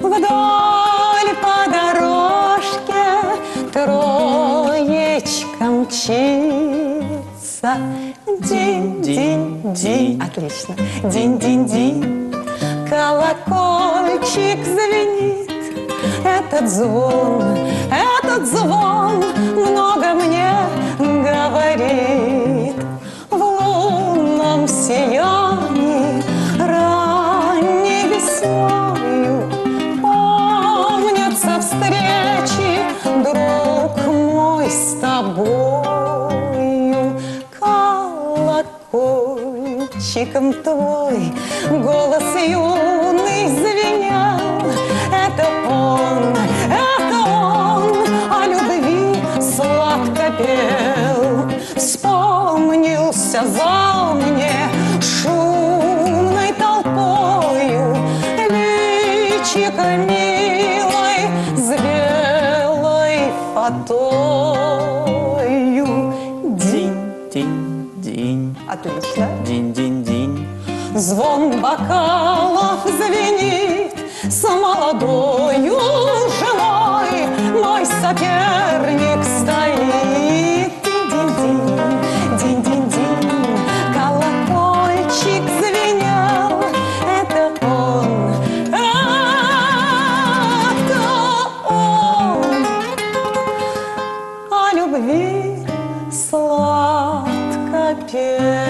Вдоль по дорожке троечка мчится. Дин дин дин, Отлично. Дин дин дин, Колокольчик звенит. Этот звон, этот звон. Тобою. Колокольчиком твой голос юный звенял. Это он, это он о любви сладко пел. Вспомнился зал мне шумной толпою, Личико милой с белой. Динь-динь, отлично. динь-динь-динь. Звон бокалов звенит с молодою женой. Мой соперник стоит. Динь-динь-динь, динь-динь-динь. Колокольчик звенел. Это он, это он. О любви сладко 天。